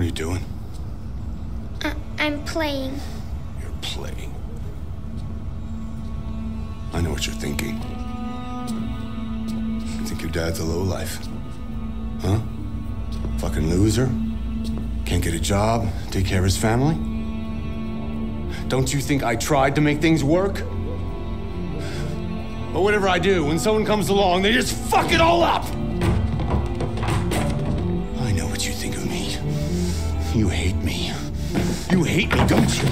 What are you doing? I- I'm playing. You're playing. I know what you're thinking. You think your dad's a lowlife? Huh? Fucking loser? Can't get a job, take care of his family? Don't you think I tried to make things work? But whatever I do, when someone comes along, they just fuck it all up! You hate me, don't you?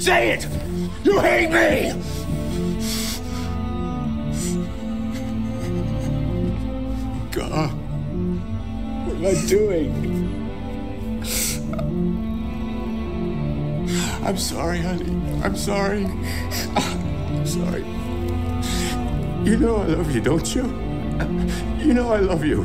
Say it! You hate me! God, what am I doing? I'm sorry, honey. I'm sorry. I'm sorry. You know I love you, don't you? You know I love you.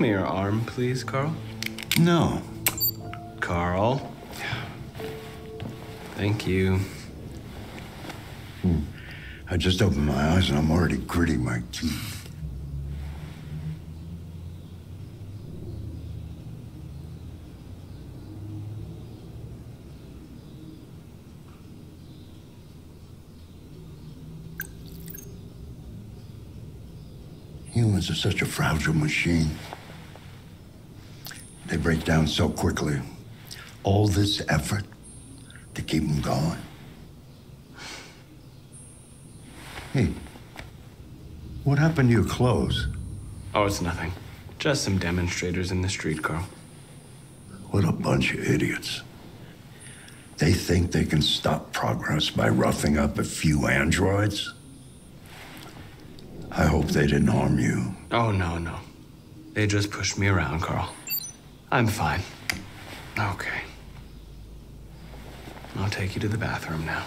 Me your arm, please, Carl. No. Carl. Thank you. Hmm. I just opened my eyes and I'm already gritting my teeth. Humans are such a fragile machine. They break down so quickly. All this effort to keep them going. Hey, what happened to your clothes? Oh, it's nothing. Just some demonstrators in the street, Carl. What a bunch of idiots. They think they can stop progress by roughing up a few androids? I hope they didn't harm you. Oh, no, no. They just pushed me around, Carl. I'm fine. Okay. I'll take you to the bathroom now.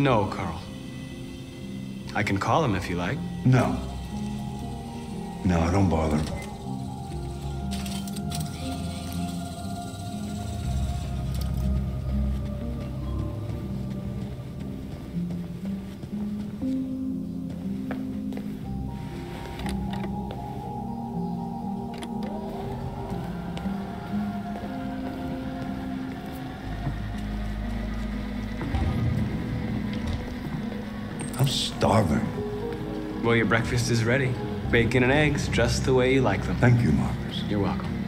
No, Carl. I can call him if you like. No. No, don't bother. Starving. Well, your breakfast is ready. Bacon and eggs, just the way you like them. Thank you, Marcus. You're welcome.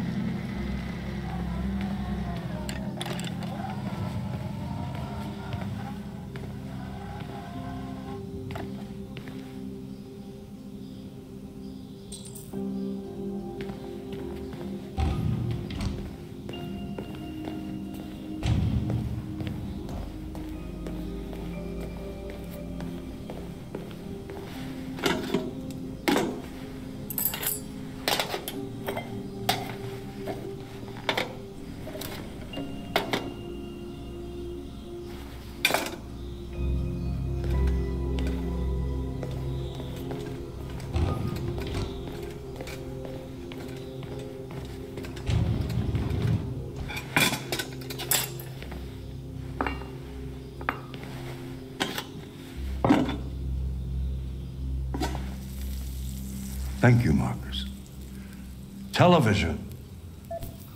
Thank you, Marcus. Television.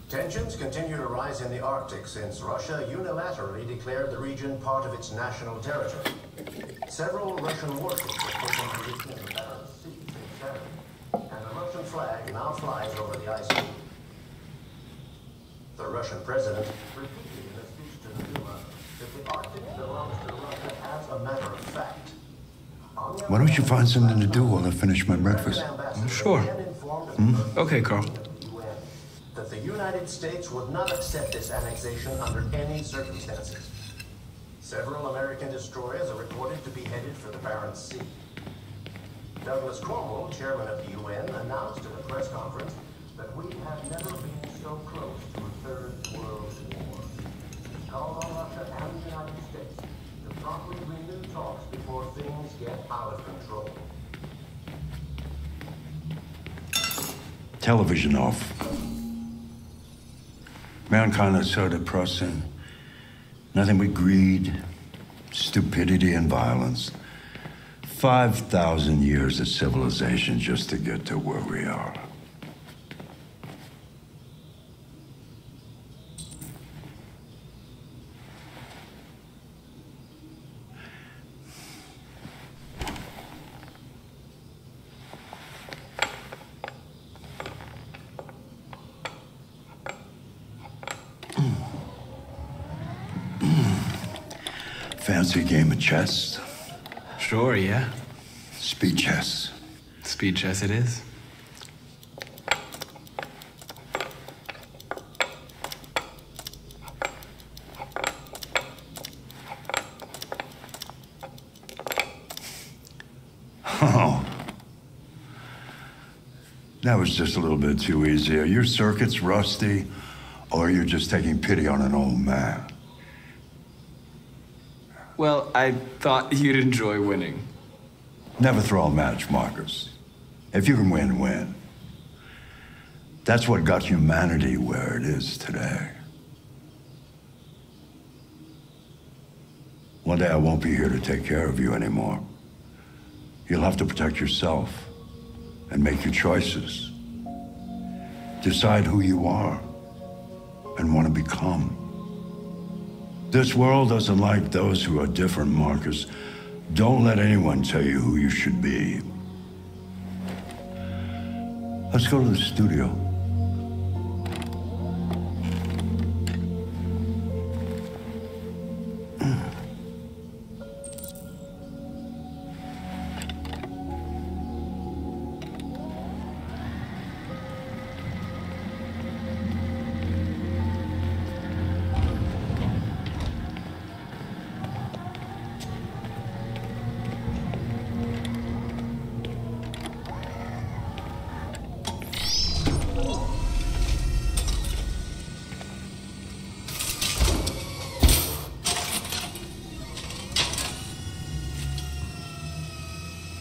Tensions continue to rise in the Arctic since Russia unilaterally declared the region part of its national territory. Several Russian warships were put into the in the Barents Sea and a Russian flag now flies over the ice. The Russian president repeated in a speech to the Duma that the Arctic belongs to Russia as a matter of fact. Why don't you find something to do while I finish my breakfast? Sure. the Okay, Carl. That the United States would not accept this annexation under any circumstances. Several American destroyers are reported to be headed for the Barents Sea. Douglas Cromwell, chairman of the UN, announced in a press conference that we have never been so close to a third world war. He called on Russia and the United States to promptly renew talks before things get out of control. Television off. Mankind is so depressing. Nothing but greed, stupidity, and violence. 5,000 years of civilization just to get to where we are. Fancy game of chess? Sure, yeah. Speed chess. Speed chess it is. Oh. That was just a little bit too easy. Are your circuits rusty, or you're just taking pity on an old man? I thought you'd enjoy winning. Never throw a match, Marcus. If you can win, win. That's what got humanity where it is today. One day I won't be here to take care of you anymore. You'll have to protect yourself and make your choices. Decide who you are and want to become. This world doesn't like those who are different, Marcus. Don't let anyone tell you who you should be. Let's go to the studio.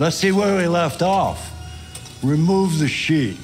Let's see where we left off. Remove the sheet.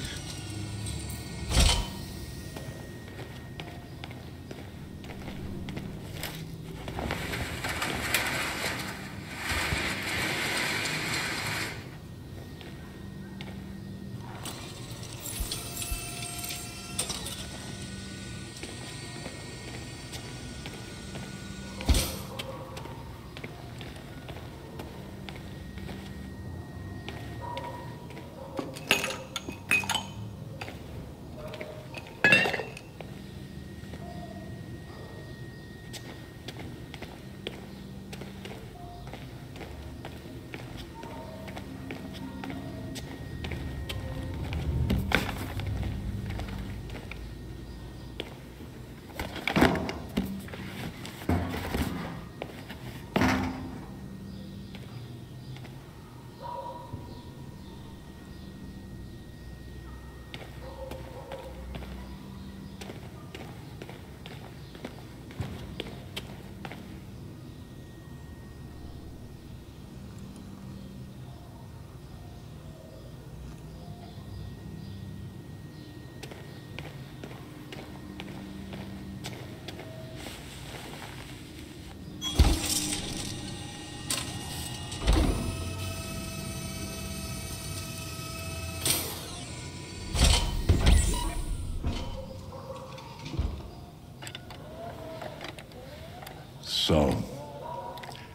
So,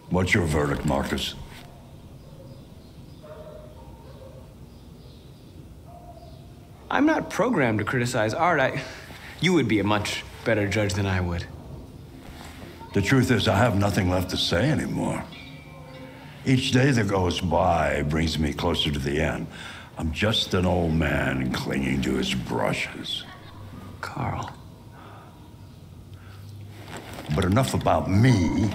what's your verdict, Marcus? I'm not programmed to criticize art. I, you would be a much better judge than I would. The truth is, I have nothing left to say anymore. Each day that goes by brings me closer to the end. I'm just an old man clinging to his brushes. Carl. But enough about me.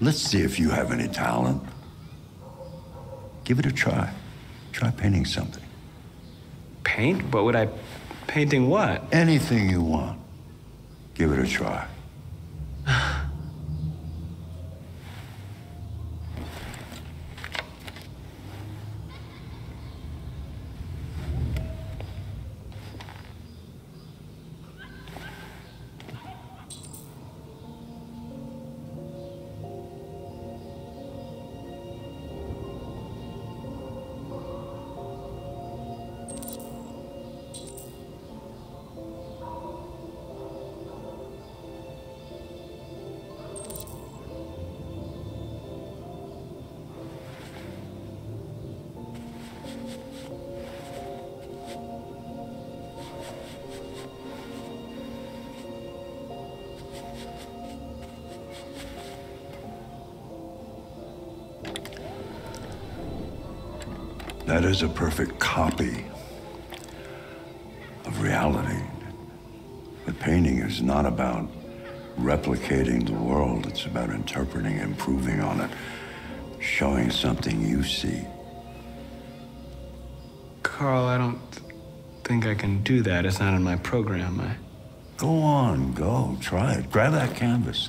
Let's see if you have any talent. Give it a try. Try painting something. Paint? But would I. Painting what? Anything you want. Give it a try. That is a perfect copy of reality. But painting is not about replicating the world, it's about interpreting, improving on it, showing something you see. Carl, I don't think I can do that. It's not in my program. I. Go on, go, try it. Grab that canvas.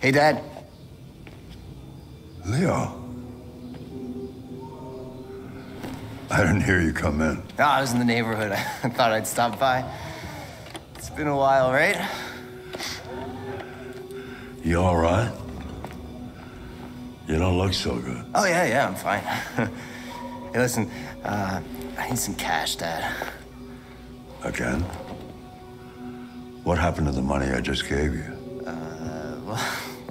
Hey, Dad. Leo. I didn't hear you come in. No, I was in the neighborhood. I thought I'd stop by. It's been a while, right? You all right? You don't look so good. Oh, yeah, yeah, I'm fine. hey, listen, uh, I need some cash, Dad. Again? What happened to the money I just gave you?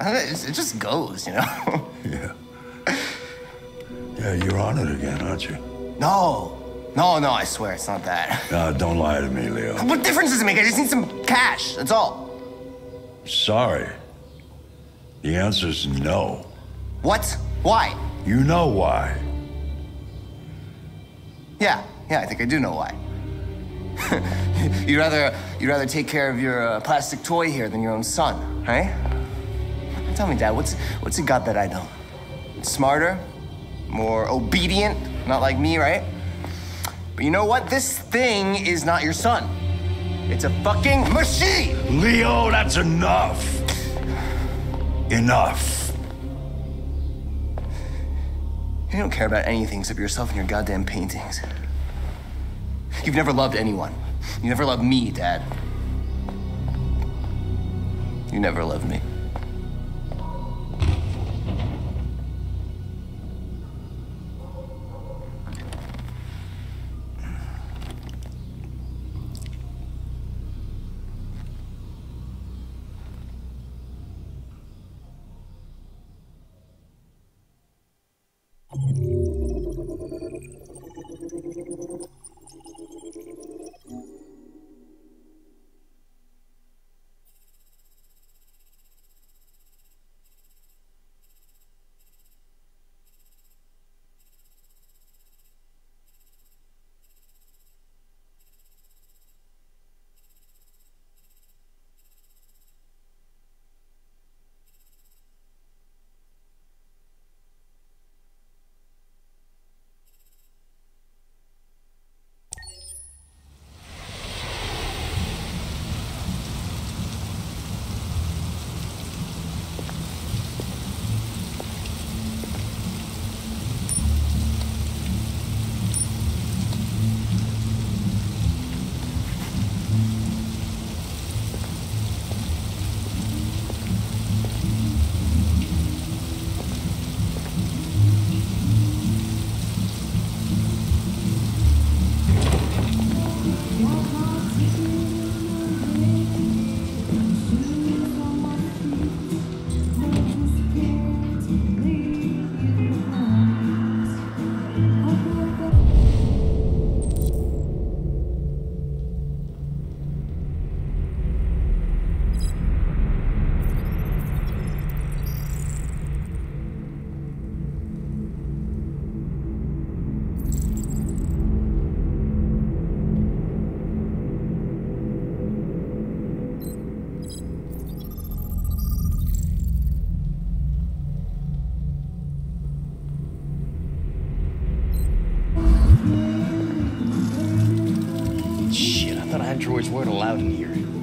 It just goes, you know? Yeah. Yeah, you're on it again, aren't you? no, no, no, I swear it's not that. No, don't lie to me, Leo. What difference does it make? I just need some cash, that's all. Sorry. The answer's no. What? Why? You know why. Yeah, yeah, I think I do know why. you'd rather you'd rather take care of your uh, plastic toy here than your own son, right? Tell me, Dad, what's what's it got that I don't? Smarter, more obedient, not like me, right? But you know what? This thing is not your son. It's a fucking machine. Leo, that's enough. Enough. You don't care about anything except yourself and your goddamn paintings. You've never loved anyone. You never loved me, Dad. You never loved me. Androids weren't allowed in here.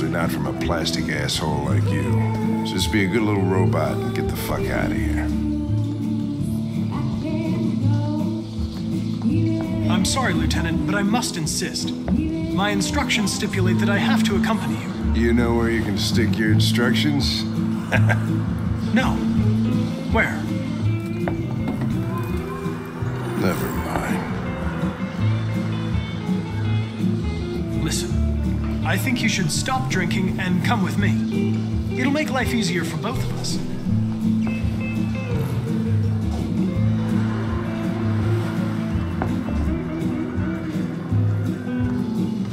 Especially not from a plastic asshole like you. So Just be a good little robot and get the fuck out of here. I'm sorry, Lieutenant, but I must insist. My instructions stipulate that I have to accompany you. You know where you can stick your instructions? No. Where? I think you should stop drinking and come with me. It'll make life easier for both of us.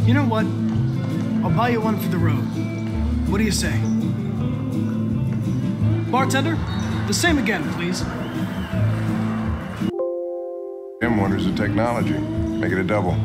You know what? I'll buy you one for the road. What do you say? Bartender, the same again, please. Jim wonders the technology. Make it a double.